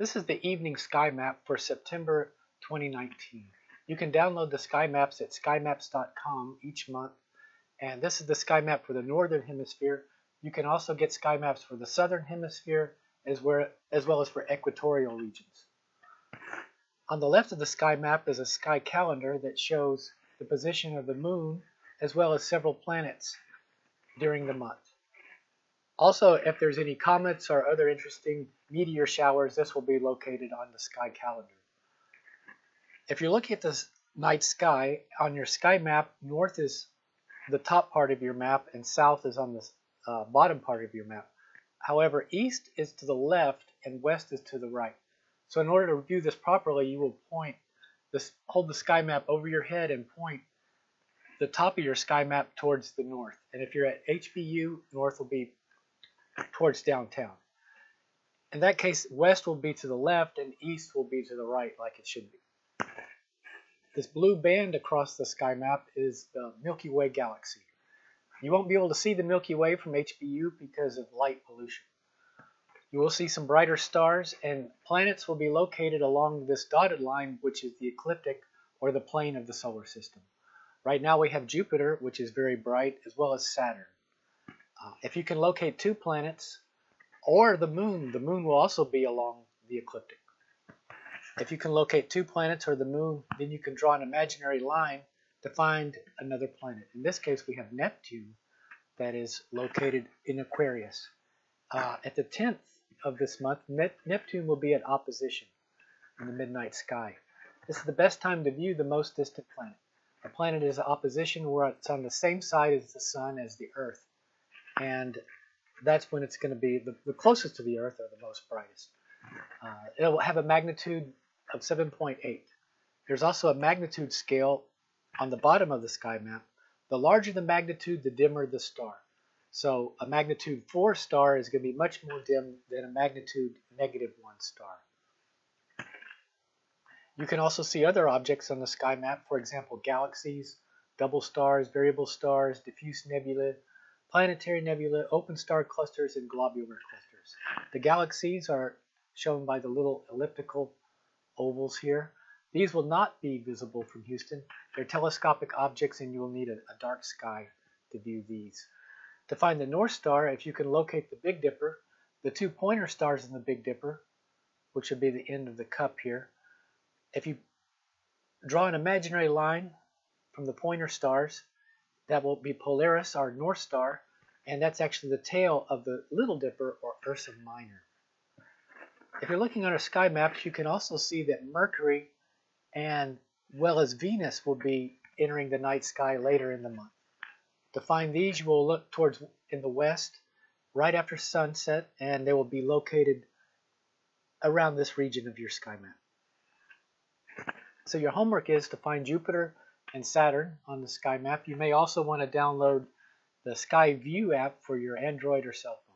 This is the evening sky map for September 2019. You can download the sky maps at skymaps.com each month. And this is the sky map for the northern hemisphere. You can also get sky maps for the southern hemisphere as well as, well as for equatorial regions. On the left of the sky map is a sky calendar that shows the position of the moon as well as several planets during the month. Also, if there's any comets or other interesting meteor showers, this will be located on the sky calendar. If you're looking at the night sky, on your sky map, north is the top part of your map and south is on the uh, bottom part of your map. However, east is to the left and west is to the right. So in order to view this properly, you will point this, hold the sky map over your head and point the top of your sky map towards the north. And if you're at HBU, north will be towards downtown. In that case, west will be to the left and east will be to the right like it should be. This blue band across the sky map is the Milky Way galaxy. You won't be able to see the Milky Way from HBU because of light pollution. You will see some brighter stars and planets will be located along this dotted line which is the ecliptic or the plane of the solar system. Right now we have Jupiter which is very bright as well as Saturn. Uh, if you can locate two planets or the moon, the moon will also be along the ecliptic. If you can locate two planets or the moon, then you can draw an imaginary line to find another planet. In this case, we have Neptune that is located in Aquarius. Uh, at the 10th of this month, Neptune will be at opposition in the midnight sky. This is the best time to view the most distant planet. A planet is opposition where it's on the same side as the sun as the Earth and that's when it's going to be the, the, closest to the Earth or the most brightest. Uh, it will have a magnitude of 7.8. There's also a magnitude scale on the bottom of the sky map. The larger the magnitude, the dimmer the star. So a magnitude 4 star is going to be much more dim than a magnitude negative 1 star. You can also see other objects on the sky map, for example, galaxies, double stars, variable stars, diffuse nebulae, planetary nebula, open star clusters, and globular clusters. The galaxies are shown by the little elliptical ovals here. These will not be visible from Houston. They're telescopic objects and you will need a, a dark sky to view these. To find the North Star, if you can locate the Big Dipper, the two pointer stars in the Big Dipper, which would be the end of the cup here, if you draw an imaginary line from the pointer stars that will be Polaris, our North Star, and that's actually the tail of the Little Dipper or Ursa Minor. If you're looking on our sky maps, you can also see that Mercury and well as Venus will be entering the night sky later in the month. To find these, you will look towards in the west right after sunset, and they will be located around this region of your sky map. So your homework is to find Jupiter and Saturn on the Sky Map. You may also want to download the Sky View app for your Android or cell phone.